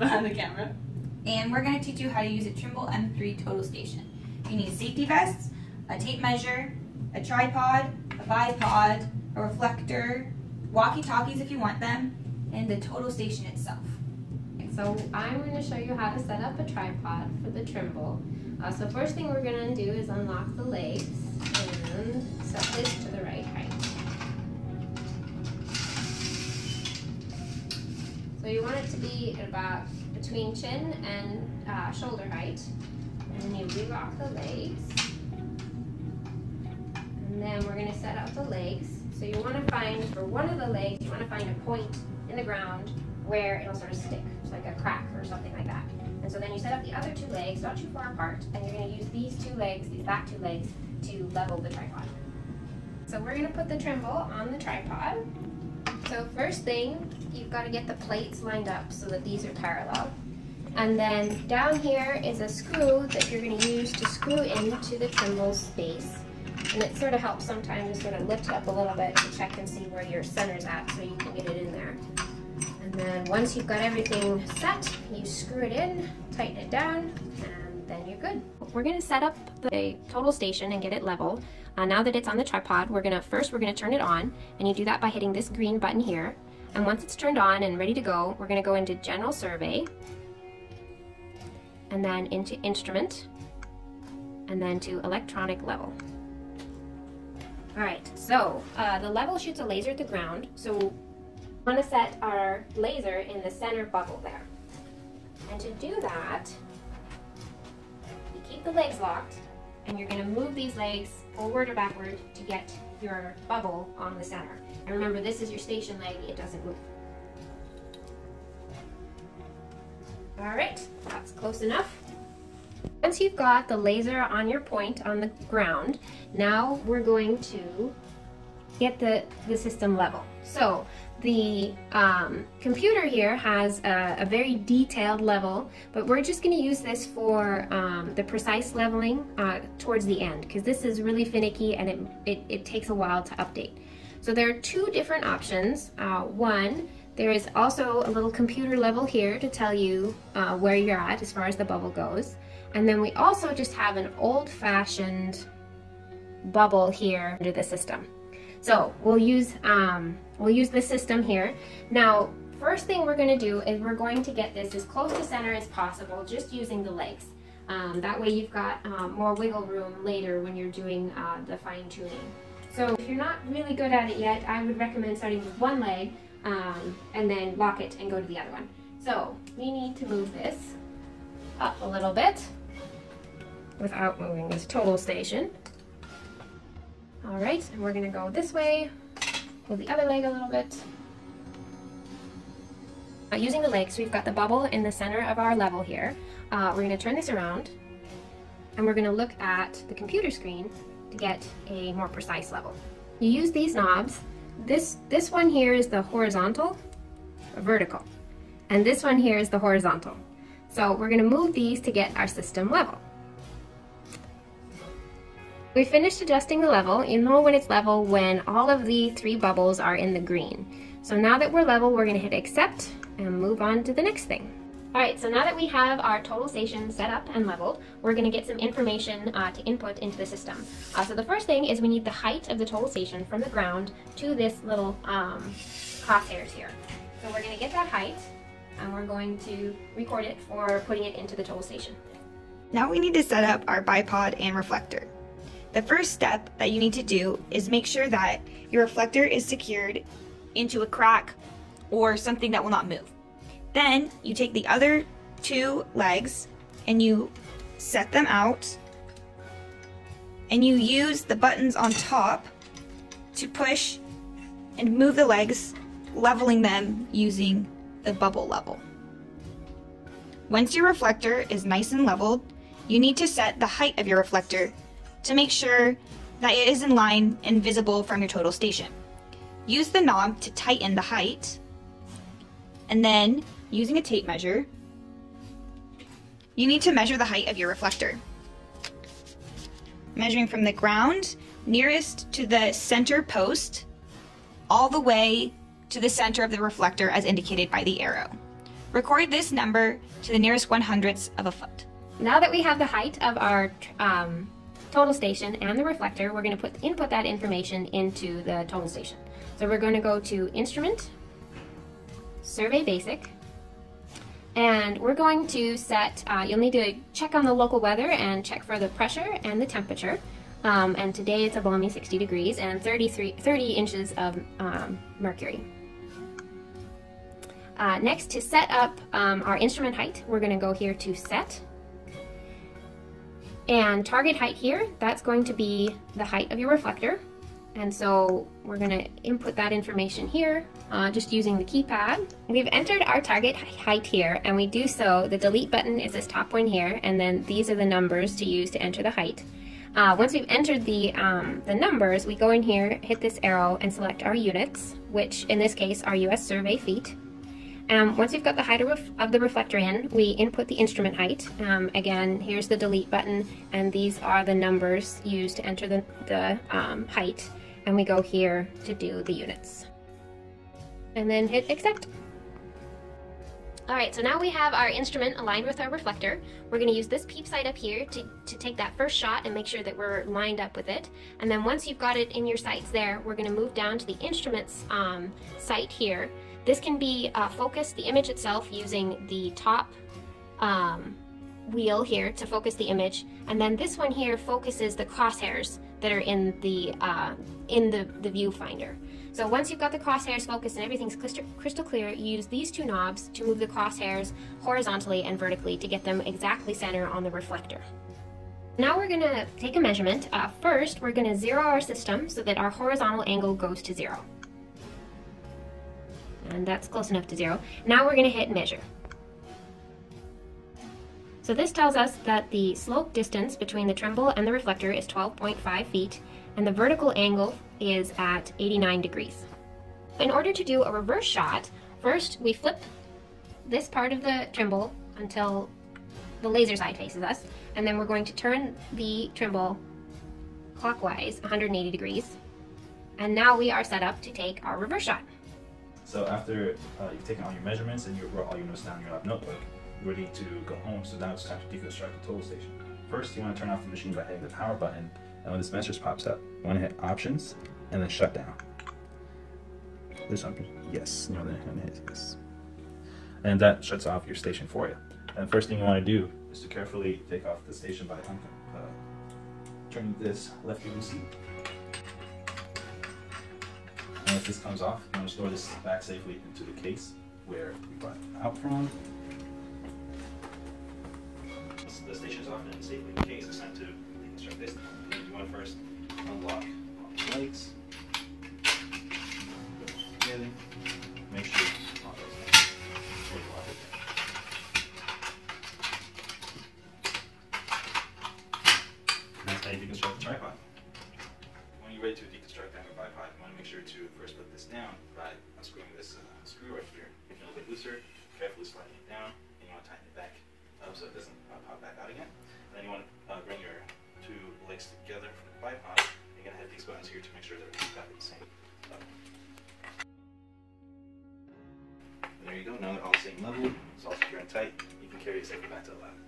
that's behind the camera. And we're gonna teach you how to use a Trimble M3 total station. You need safety vests, a tape measure, a tripod, a bipod, a reflector, walkie-talkies if you want them, and the total station itself. So I'm going to show you how to set up a tripod for the Trimble. Uh, so first thing we're going to do is unlock the legs and set this to the right height. You want it to be about between chin and uh, shoulder height. And then you re-lock the legs. And then we're going to set up the legs. So you want to find, for one of the legs, you want to find a point in the ground where it'll sort of stick, like a crack or something like that. And so then you set up the other two legs, not too far apart, and you're going to use these two legs, these back two legs, to level the tripod. So we're going to put the Trimble on the tripod. So first thing, you've got to get the plates lined up so that these are parallel. And then down here is a screw that you're going to use to screw into the Trimble's base. And it sort of helps sometimes sort of lift up a little bit to check and see where your center's at so you can get it in there. And then once you've got everything set, you screw it in, tighten it down, then you're good. We're gonna set up the total station and get it level. Uh, now that it's on the tripod, we're gonna first we're gonna turn it on, and you do that by hitting this green button here. And once it's turned on and ready to go, we're gonna go into General Survey, and then into Instrument, and then to Electronic Level. Alright, so uh, the level shoots a laser at the ground, so we want to set our laser in the center bubble there. And to do that, you keep the legs locked, and you're going to move these legs forward or backward to get your bubble on the center. And remember, this is your station leg, it doesn't move. Alright, that's close enough. Once you've got the laser on your point on the ground, now we're going to get the, the system level. So the um, computer here has a, a, very detailed level, but we're just going to use this for um, the precise leveling uh, towards the end because this is really finicky and it, it, it, takes a while to update. So there are two different options. Uh, one, there is also a little computer level here to tell you uh, where you're at as far as the bubble goes. And then we also just have an old-fashioned bubble here under the system. So we'll use, um, we'll use the system here. Now, first thing we're gonna do is we're going to get this as close to center as possible, just using the legs. Um, that way you've got um, more wiggle room later when you're doing uh, the fine tuning. So if you're not really good at it yet, I would recommend starting with one leg um, and then lock it and go to the other one. So we need to move this up a little bit without moving this total station. All right, and we're gonna go this way, pull the other leg a little bit. Uh, using the legs, we've got the bubble in the center of our level here. Uh, we're gonna turn this around, and we're gonna look at the computer screen to get a more precise level. You use these knobs. This, this one here is the horizontal, vertical, and this one here is the horizontal. So we're gonna move these to get our system level. We finished adjusting the level. You know when it's level when all of the three bubbles are in the green. So now that we're level, we're gonna hit accept and move on to the next thing. All right, so now that we have our total station set up and leveled, we're gonna get some information uh, to input into the system. Uh, so the first thing is we need the height of the total station from the ground to this little um, crosshairs here. So we're gonna get that height and we're going to record it for putting it into the total station. Now we need to set up our bipod and reflector. The first step that you need to do is make sure that your reflector is secured into a crack or something that will not move. Then you take the other two legs and you set them out and you use the buttons on top to push and move the legs, leveling them using the bubble level. Once your reflector is nice and leveled, you need to set the height of your reflector to make sure that it is in line and visible from your total station. Use the knob to tighten the height, and then using a tape measure, you need to measure the height of your reflector. Measuring from the ground nearest to the center post all the way to the center of the reflector as indicated by the arrow. Record this number to the nearest one hundredths of a foot. Now that we have the height of our um, total station and the reflector, we're going to put input that information into the total station. So we're going to go to Instrument, Survey Basic, and we're going to set, uh, you'll need to check on the local weather and check for the pressure and the temperature. Um, and today it's a balmy 60 degrees and 33, 30 inches of um, mercury. Uh, next, to set up um, our instrument height, we're going to go here to Set. And target height here, that's going to be the height of your reflector. And so we're going to input that information here, uh, just using the keypad. We've entered our target height here, and we do so, the delete button is this top one here, and then these are the numbers to use to enter the height. Uh, once we've entered the, um, the numbers, we go in here, hit this arrow, and select our units, which in this case are US survey feet. Um, once you've got the height of the reflector in, we input the instrument height. Um, again, here's the delete button, and these are the numbers used to enter the, the um, height. And we go here to do the units. And then hit accept. Alright, so now we have our instrument aligned with our reflector. We're going to use this peep sight up here to, to take that first shot and make sure that we're lined up with it. And then once you've got it in your sights there, we're going to move down to the instrument's um, sight here this can be uh, focused, the image itself, using the top um, wheel here to focus the image, and then this one here focuses the crosshairs that are in the uh, in the, the viewfinder. So once you've got the crosshairs focused and everything's crystal clear, you use these two knobs to move the crosshairs horizontally and vertically to get them exactly center on the reflector. Now we're going to take a measurement. Uh, first, we're going to zero our system so that our horizontal angle goes to zero and that's close enough to zero. Now we're going to hit measure. So this tells us that the slope distance between the Trimble and the reflector is 12.5 feet, and the vertical angle is at 89 degrees. In order to do a reverse shot, first we flip this part of the Trimble until the laser side faces us, and then we're going to turn the Trimble clockwise 180 degrees. And now we are set up to take our reverse shot. So after uh, you've taken all your measurements and you wrote all your notes down in your lab notebook, you're ready to go home. So now it's time to deconstruct the total station. First, you want to turn off the machine by hitting the power button. And when this message pops up, you want to hit options and then shut down. This option, yes. You know, then hit yes. And that shuts off your station for you. And the first thing you want to do is to carefully take off the station by uh, turning this lefty loosey if this comes off, you want to store this back safely into the case where we brought it out from. The station is and safely in the case. It's time to deconstruct this. You want to first unlock all the legs. Together. Make sure all those things lock it. That's how you deconstruct the tripod. When you're ready to bipod, to first put this down by unscrewing this uh, screw right here. A little bit looser, carefully sliding it down, and you want to tighten it back up so it doesn't uh, pop back out again. And then you want to uh, bring your two legs together for the bipod. You're going to hit these buttons here to make sure they're exactly the same level. And there you go, now they're all the same level, it's all secure and tight. You can carry safely back to the lab.